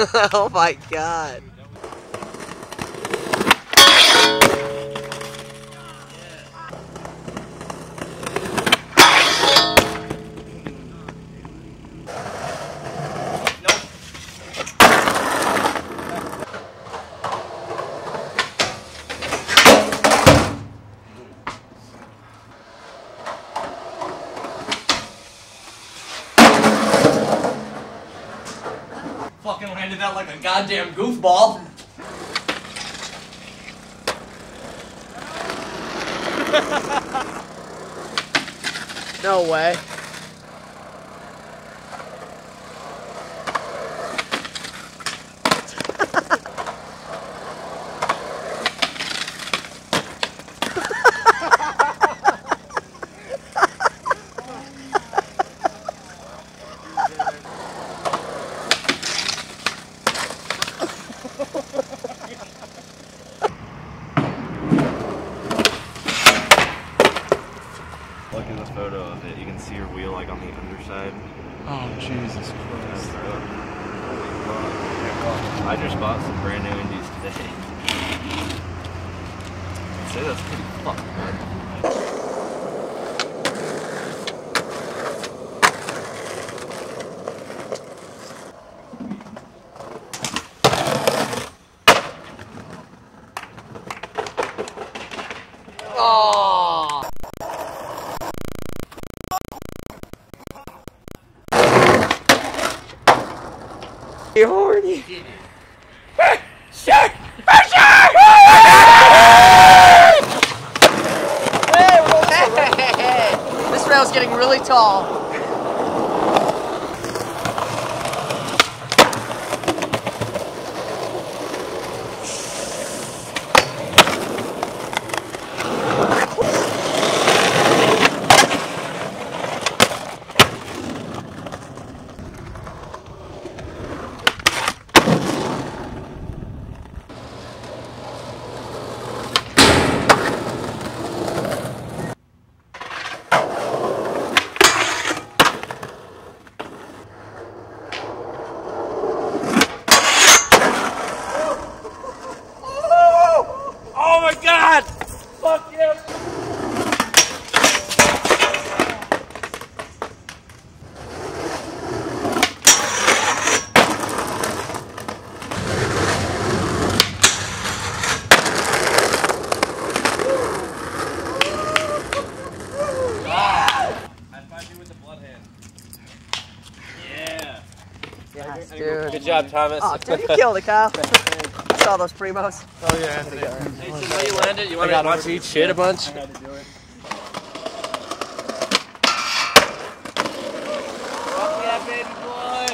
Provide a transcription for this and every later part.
oh my god. Landed that like a goddamn goofball. No way. Look at the photo of it. You can see your wheel like on the underside. Oh, Jesus That's Christ. rough. I just bought some brand new Indies today. I'd say that's pretty fucked. Oh. Horny. Rail's getting really tall. Oh my god. Fuck you. High five you with the blood hand. Yeah. Yes, dude. Good job, Thomas. Oh, dude, you killed it, Kyle. Saw those primos. Oh, yeah. Hey, so now you landed. You want to watch eat shit a bunch? Fuck yeah, baby boy.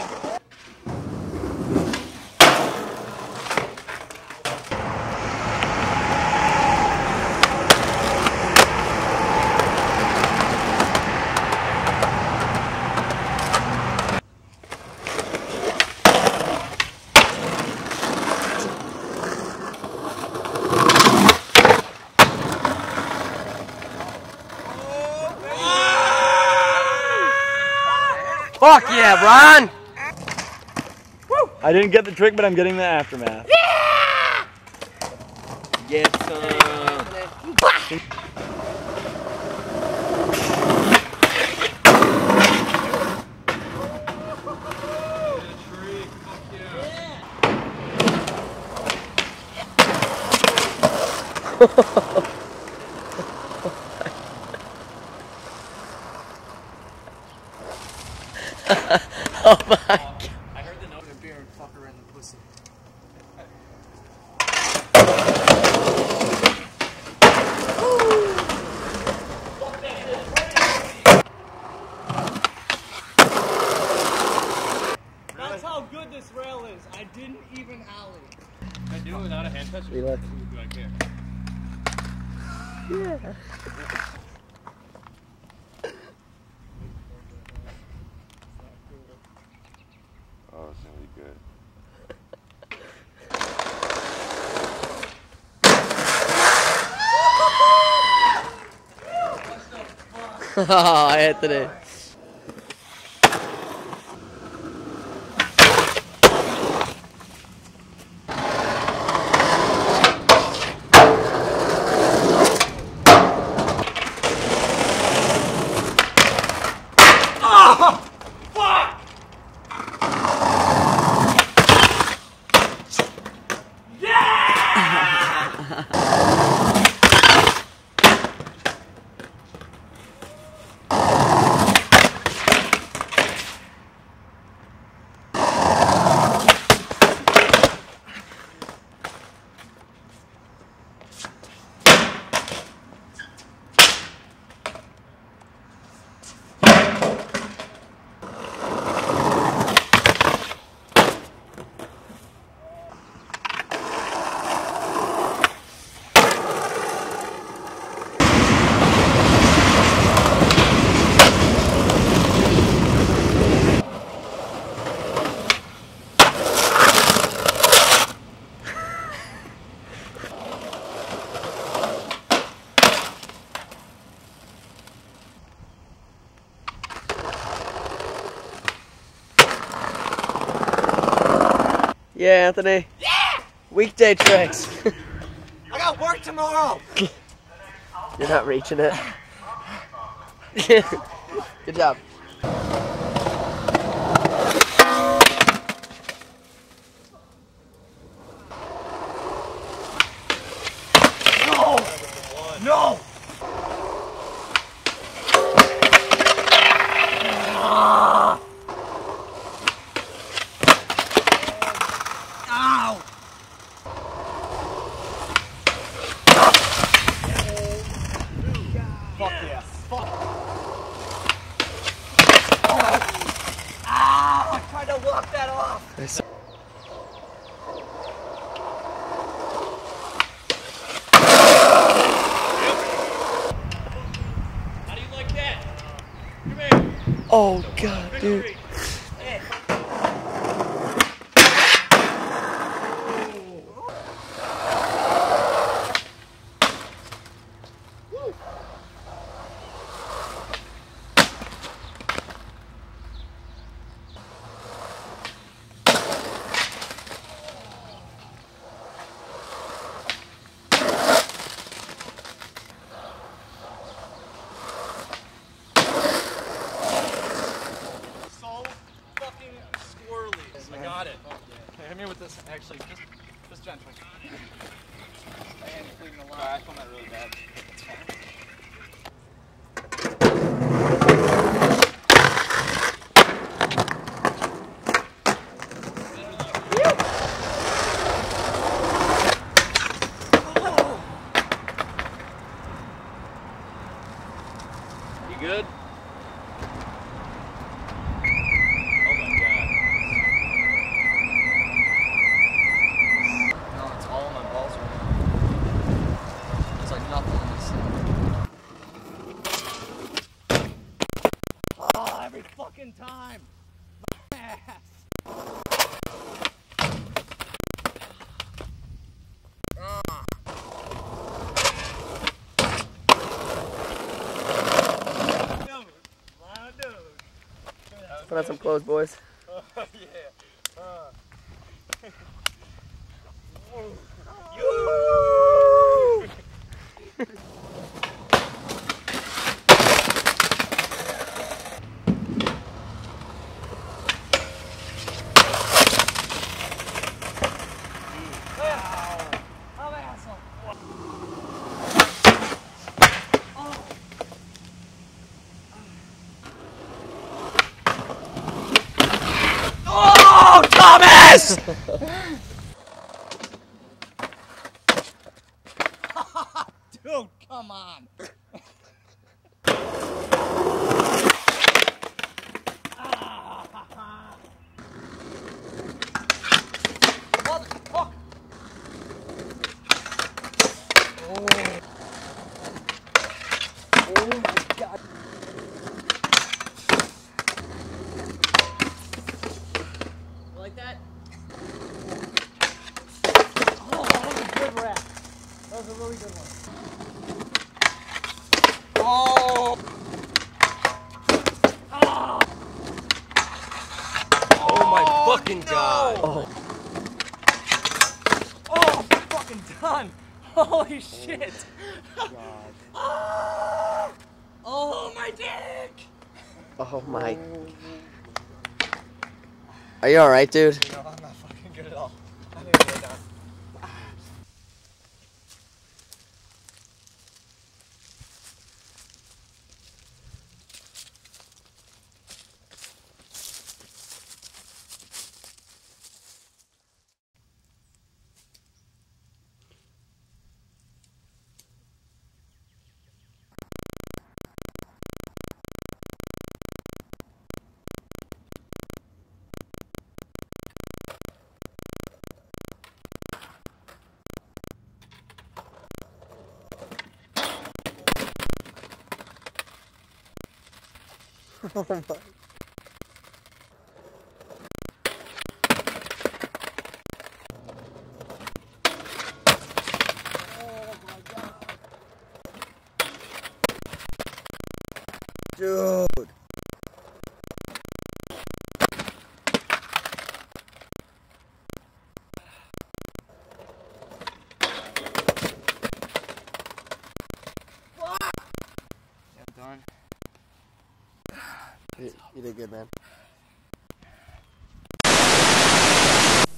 Fuck yeah, Ron! I didn't get the trick, but I'm getting the aftermath. Yeah! Get some. Oh my god. I heard the note of beer and fuck her the pussy. That's how good this rail is. I didn't even alley. I do it without a hand touch. We look. Yeah. हाँ ऐतरे Yeah, Anthony. Yeah! Weekday tricks. I got work tomorrow. You're not reaching it. Good job. Oh, God, dude. in time. Put on some clothes, boys. Yes! Dude, come on. Fucking god. Oh. oh, I'm fucking done. Holy shit. oh, oh, my dick. Oh my. Are you alright, dude? No, I'm Dude. Yeah, done. You good, man.